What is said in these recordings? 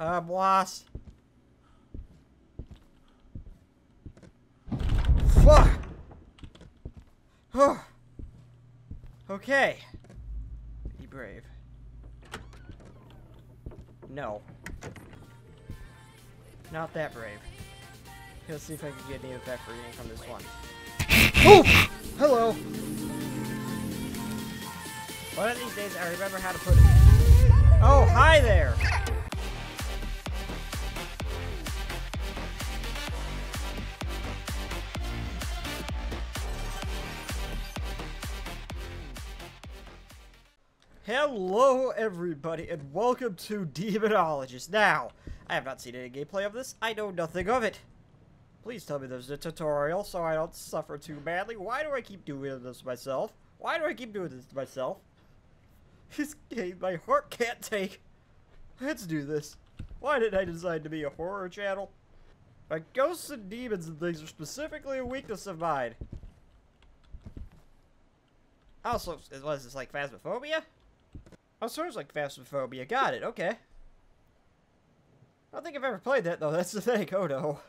Uh, I'm lost. Fuck! Okay. Be brave. No. Not that brave. Let's see if I can get any effect for reading from this one. Oh! Hello! One of these days I remember how to put it. Oh, hi there! Hello, everybody, and welcome to Demonologist. Now, I have not seen any gameplay of this. I know nothing of it. Please tell me there's a tutorial so I don't suffer too badly. Why do I keep doing this myself? Why do I keep doing this to myself? This game my heart can't take. Let's do this. Why did I decide to be a horror channel? Like, ghosts and demons and things are specifically a weakness of mine. Also, was this like Phasmophobia? Oh, sort of like Phasmophobia. Got it, okay. I don't think I've ever played that, though. That's the thing. Oh, no.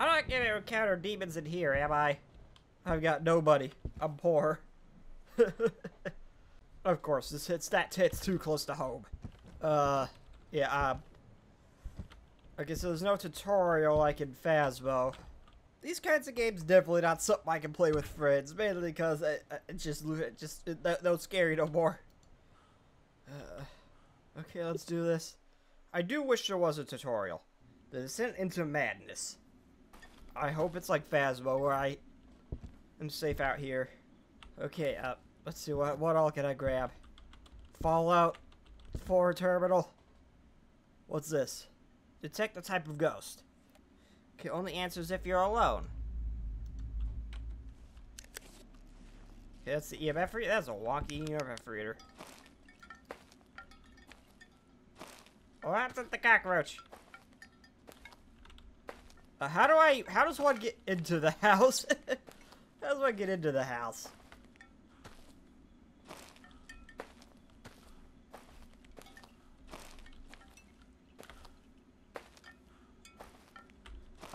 I'm not gonna encounter demons in here, am I? I've got nobody. I'm poor. of course, this hits that hits too close to home. Uh, yeah, uh... Okay, so there's no tutorial like in Phasmo. These kinds of games definitely not something I can play with friends, mainly because it, it just it just it, that, don't scary no more. Uh, okay, let's do this. I do wish there was a tutorial. The descent into madness. I hope it's like Phasmo where I am safe out here. Okay, uh, let's see what what all can I grab. Fallout 4 terminal. What's this? Detect the type of ghost. Okay, only answers if you're alone. Okay, that's the EMF reader. That's a wonky EMF reader. Oh, that's the cockroach. Uh, how do I, how does one get into the house? how does one get into the house?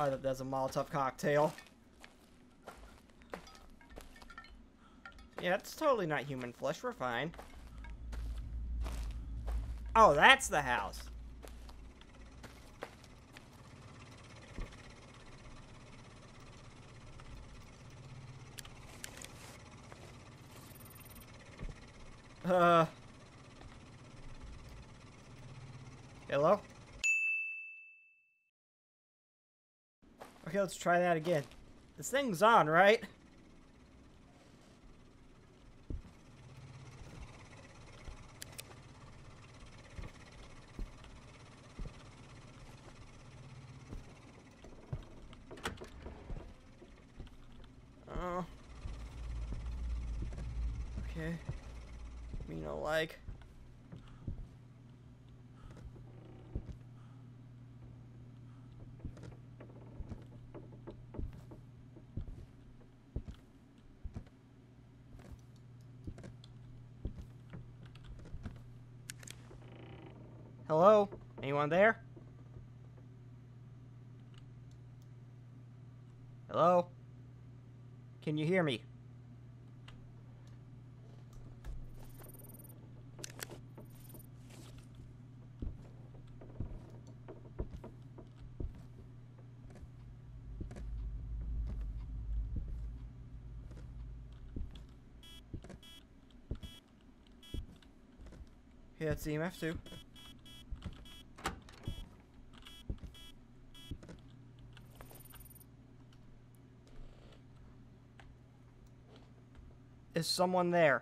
Oh, there's a Molotov cocktail. Yeah, it's totally not human flesh. We're fine. Oh, that's the house. Uh. Hello? Okay, let's try that again. This thing's on, right? Oh. Okay. Me no like. Hello? Anyone there? Hello? Can you hear me? Yeah, it's EMF too. Is someone there?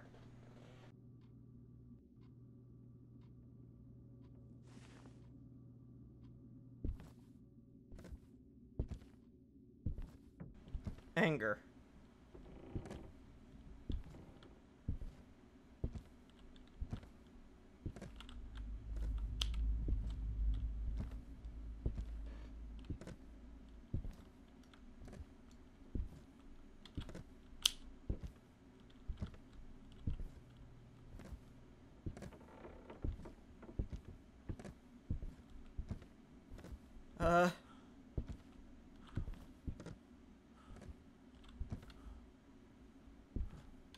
Uh.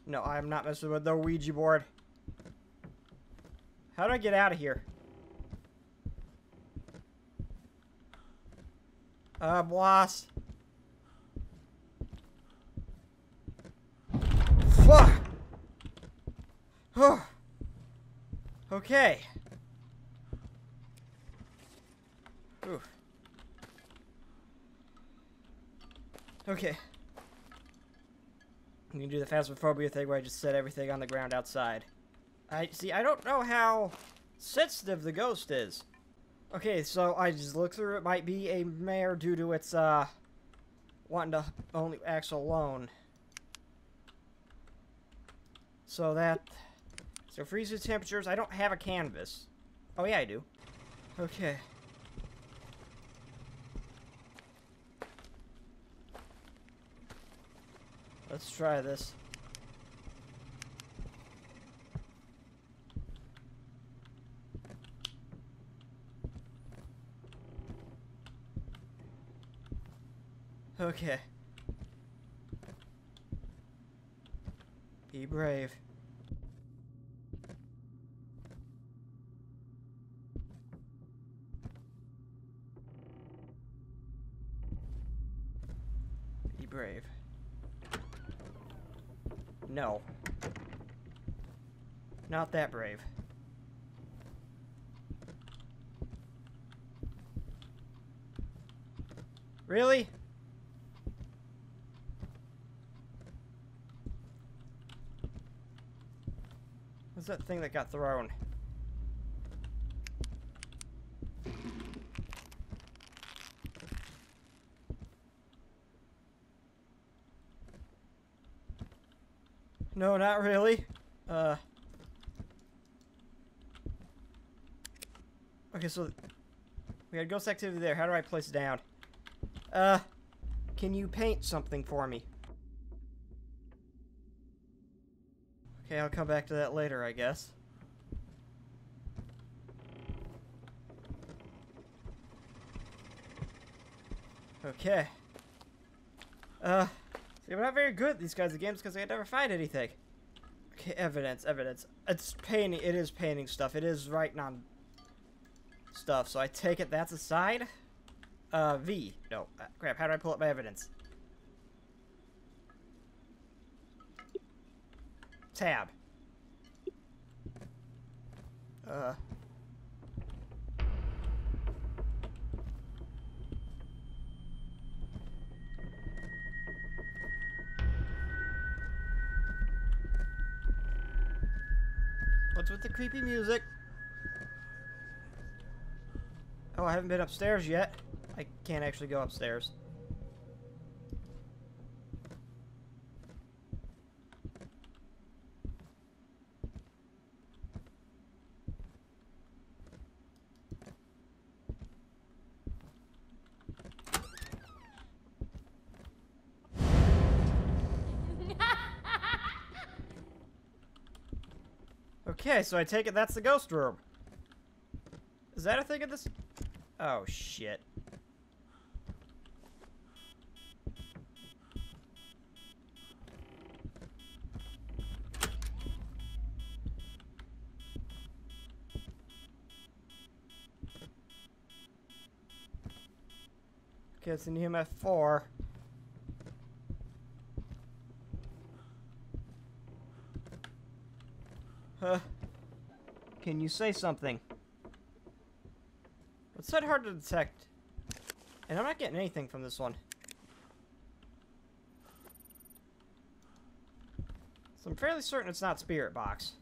No, I'm not messing with the Ouija board. How do I get out of here? I'm lost. Fuck! Okay. Okay. You can do the phasmophobia thing where I just set everything on the ground outside. I see. I don't know how sensitive the ghost is. Okay, so I just looked through. It might be a mare due to its uh wanting to only act alone. So that so freezes temperatures. I don't have a canvas. Oh yeah, I do. Okay. Let's try this. Okay. Be brave. Be brave. No. Not that brave. Really? What's that thing that got thrown? No, not really. Uh. Okay, so we had ghost activity there. How do I place it down? Uh, can you paint something for me? Okay, I'll come back to that later, I guess. Okay. Uh, see, I'm not very good at these kinds of games because I never find anything. Okay, evidence, evidence. It's painting, it is painting stuff. It is writing on stuff, so I take it that's a side? Uh, V. No, uh, crap, how do I pull up my evidence? Tab. Uh. With the creepy music? Oh, I haven't been upstairs yet. I can't actually go upstairs. Okay, so I take it that's the ghost room. Is that a thing of this? Oh, shit. Okay, it's an EMF 4. Huh. Can you say something? What's that hard to detect? And I'm not getting anything from this one. So I'm fairly certain it's not Spirit Box.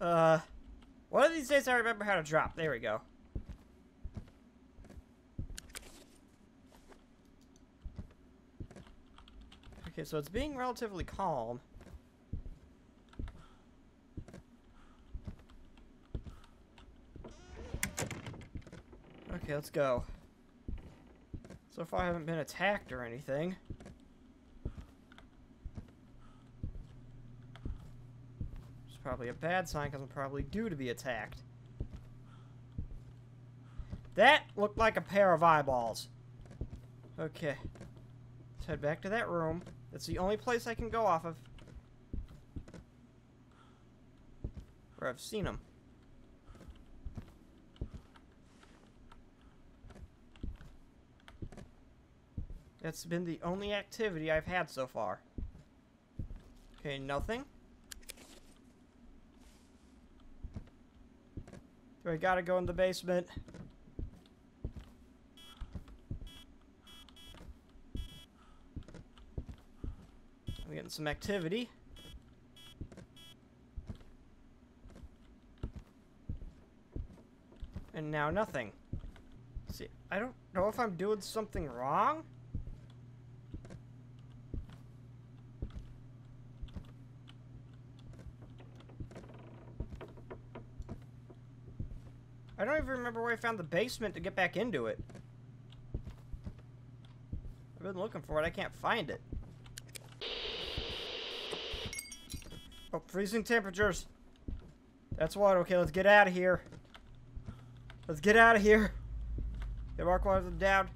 Uh, one of these days I remember how to drop. There we go. Okay, so it's being relatively calm. Okay, let's go. So far I haven't been attacked or anything. It's probably a bad sign because I'm probably due to be attacked. That looked like a pair of eyeballs. Okay. Let's head back to that room. That's the only place I can go off of. Where I've seen them. That's been the only activity I've had so far. Okay, nothing. Do I gotta go in the basement? Getting some activity. And now nothing. See, I don't know if I'm doing something wrong. I don't even remember where I found the basement to get back into it. I've been looking for it, I can't find it. Oh, freezing temperatures. That's what. Okay, let's get out of here. Let's get out of here. Get mark one of them down.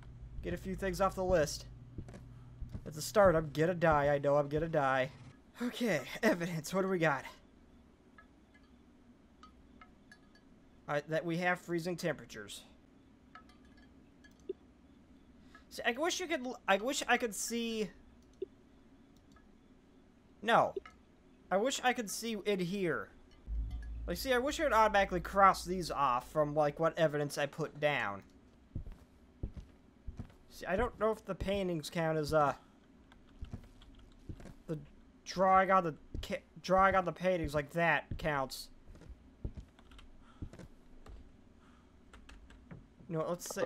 Get a few things off the list. It's a start. I'm gonna die. I know I'm gonna die. Okay, evidence. What do we got? Uh, that we have freezing temperatures. See, I wish you could. I wish I could see. No, I wish I could see it here. Like, see, I wish I would automatically cross these off from, like, what evidence I put down. See, I don't know if the paintings count as, uh... The drawing on the... Drawing on the paintings like that counts. You know what, let's say...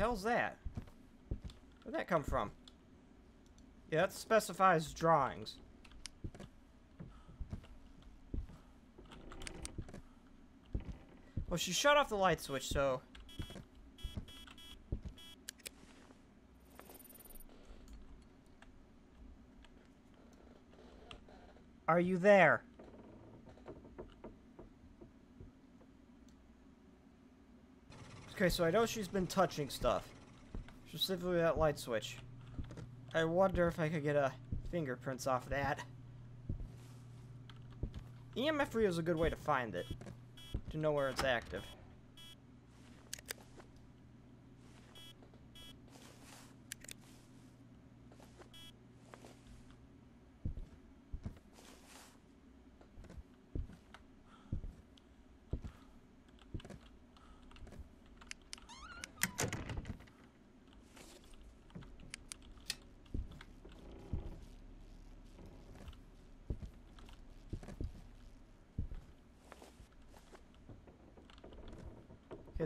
hell's that? Where'd that come from? Yeah, that specifies drawings. Well, she shut off the light switch, so... Are you there? Okay, so I know she's been touching stuff. Specifically that light switch. I wonder if I could get a fingerprints off that. EMF reader is a good way to find it. To know where it's active.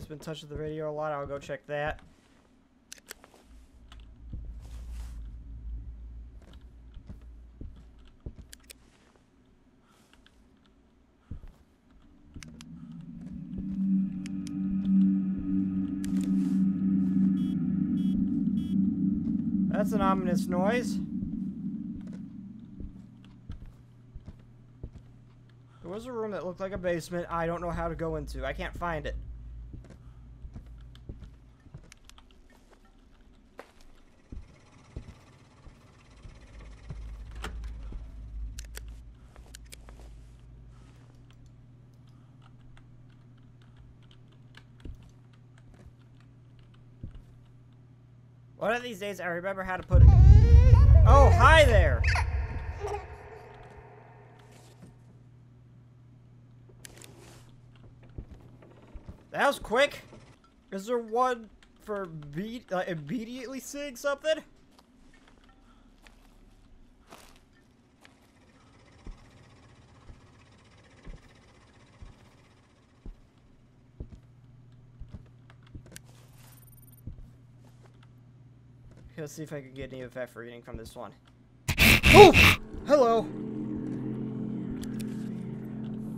It's been touching the radio a lot. I'll go check that. That's an ominous noise. There was a room that looked like a basement I don't know how to go into. I can't find it. One these days, I remember how to put it. Oh, hi there! That was quick. Is there one for be immediately seeing something? Let's see if I can get any effect reading from this one. Oh! Hello!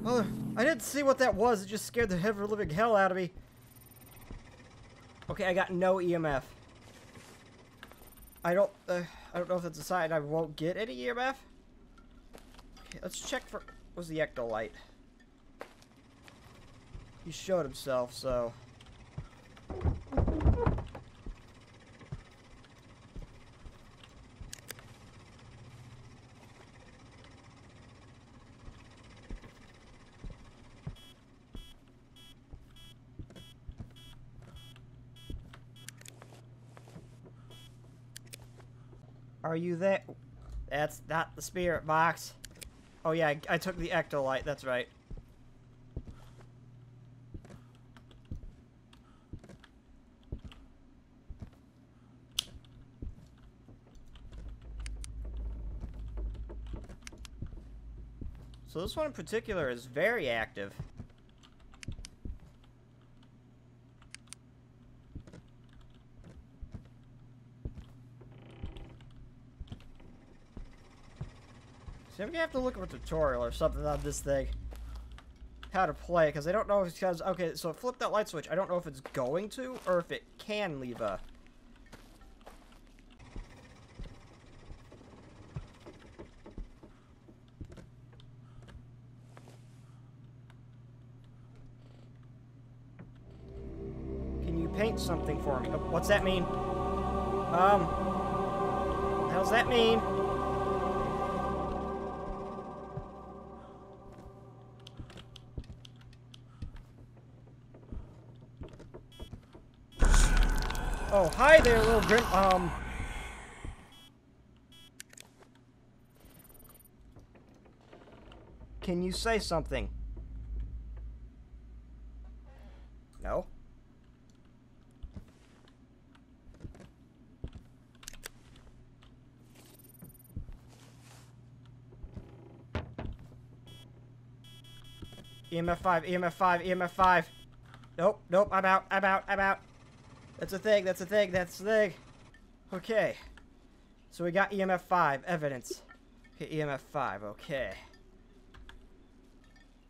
Oh, I didn't see what that was. It just scared the ever-living hell out of me. Okay, I got no EMF. I don't, uh, I don't know if that's a sign I won't get any EMF. Okay, let's check for, was the ectolite? He showed himself, so. Are you there? That's not the spirit box. Oh yeah, I, I took the ectolite, that's right. So this one in particular is very active. I'm gonna have to look up a tutorial or something on this thing. How to play, because I don't know if it's because, okay, so flip that light switch. I don't know if it's going to, or if it can leave a... Can you paint something for me? Oh, what's that mean? Um... How's that mean? Oh, hi there, little grim. Um. Can you say something? No? EMF 5, EMF 5, EMF 5. Nope, nope, I'm out, I'm out, I'm out. That's a thing, that's a thing, that's a thing. Okay. So we got EMF 5, evidence. Okay, EMF 5, okay.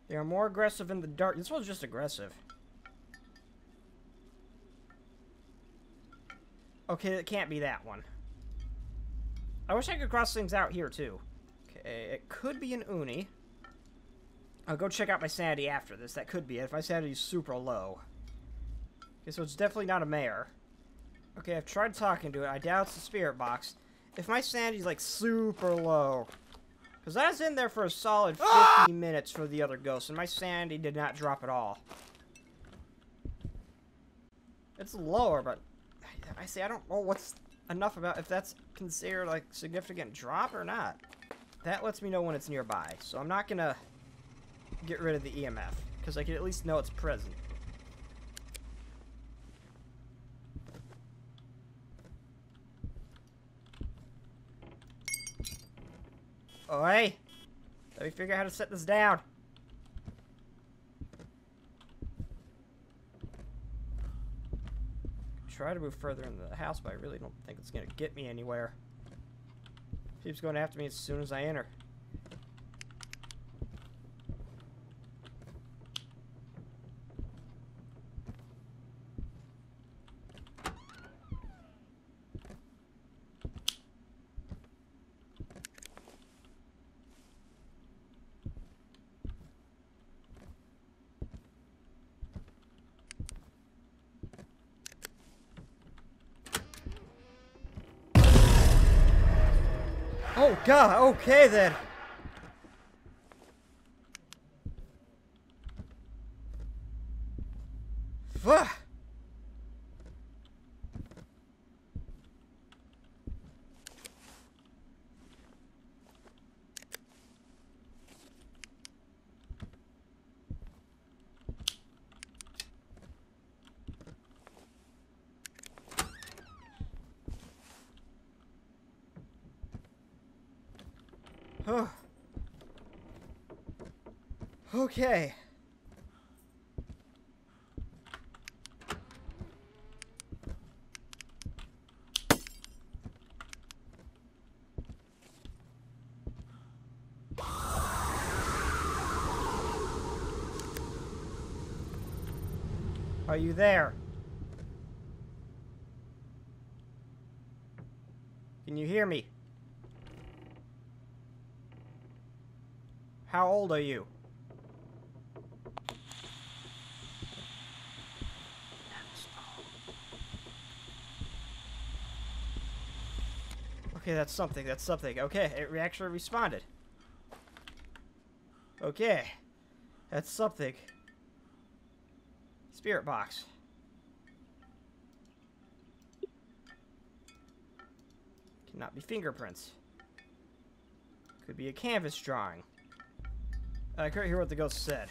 They are more aggressive in the dark. This one's just aggressive. Okay, it can't be that one. I wish I could cross things out here, too. Okay, it could be an Oni. I'll go check out my sanity after this. That could be it, if my sanity is super low. Okay, so it's definitely not a mare. Okay, I've tried talking to it. I doubt it's the spirit box. If my sanity's, like, super low... Because I was in there for a solid 50 ah! minutes for the other ghost, and my sanity did not drop at all. It's lower, but... I say I don't know what's enough about if that's considered, like, significant drop or not. That lets me know when it's nearby, so I'm not gonna get rid of the EMF, because I can at least know it's present. Oh, Oi! Let me figure out how to set this down. Try to move further into the house, but I really don't think it's going to get me anywhere. Keeps going after me as soon as I enter. Oh god, okay then. Fuck. Oh. Okay. Are you there? Can you hear me? How old are you? Okay, that's something. That's something. Okay, it actually responded. Okay. That's something. Spirit box. Cannot be fingerprints. Could be a canvas drawing. I couldn't hear what the ghost said.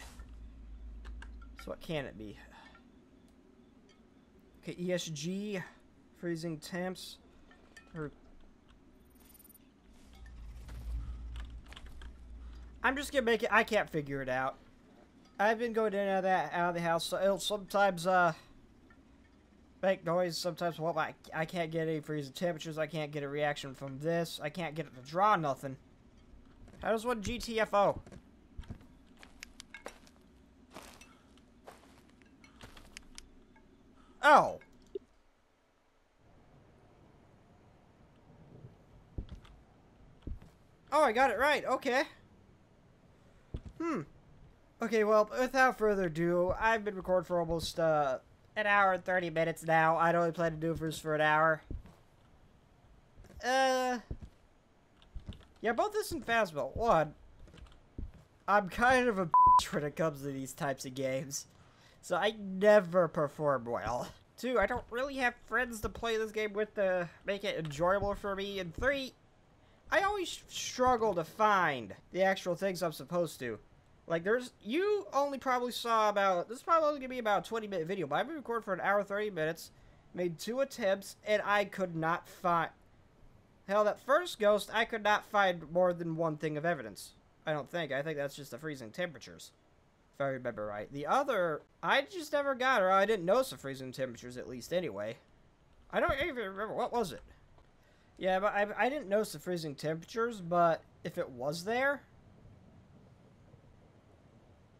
So what can it be? Okay, ESG, freezing temps, or I'm just gonna make it. I can't figure it out. I've been going in and out of, that, out of the house. So it'll sometimes uh make noise. Sometimes what I, I can't get any freezing temperatures. I can't get a reaction from this. I can't get it to draw nothing. How does one GTFO? Oh. Oh, I got it right. Okay. Hmm. Okay, well, without further ado, I've been recording for almost uh, an hour and 30 minutes now. I'd only plan to do this for an hour. Uh. Yeah, both this and Phasmo. One, I'm kind of a bitch when it comes to these types of games. So I never perform well. Two, I don't really have friends to play this game with to make it enjoyable for me. And three, I always struggle to find the actual things I'm supposed to. Like, there's, you only probably saw about, this is probably going to be about a 20 minute video, but I've been recording for an hour 30 minutes, made two attempts, and I could not find, hell, that first ghost, I could not find more than one thing of evidence. I don't think. I think that's just the freezing temperatures, if I remember right. The other, I just never got her. I didn't notice the freezing temperatures, at least, anyway. I don't even remember, what was it? Yeah, but I, I didn't notice the freezing temperatures, but if it was there,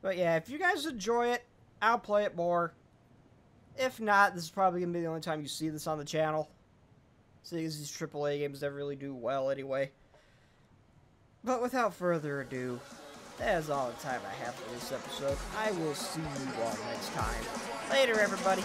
but yeah, if you guys enjoy it, I'll play it more. If not, this is probably going to be the only time you see this on the channel. Seeing as these AAA games never really do well anyway. But without further ado, that is all the time I have for this episode. I will see you all next time. Later, everybody.